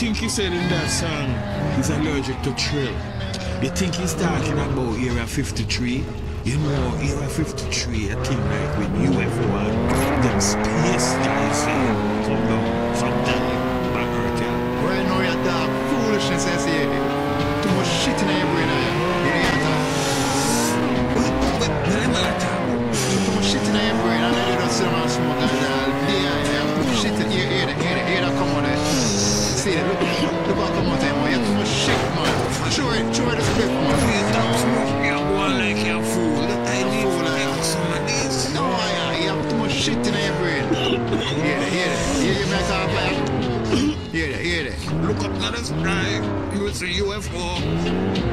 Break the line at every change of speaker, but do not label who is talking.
he said in that song, he's allergic to thrill. You think he's talking about Area 53? You know, Area 53, a thing like with UFO and them space guys say, come down sometime on Earth, yeah.
Right now you're dark foolishness, I see. Too much shit in your brain, See, look, look how come on man. You have too much shit, man. Show it, show it the man.
You stop smoking, you're going like you're fool. I need
fool,
to
I am.
some of this.
No, yeah, you have too much shit in your brain. Hear that, hear that. Hear you make our play. Hear that, hear that.
Look up to the sky, you will see UFO.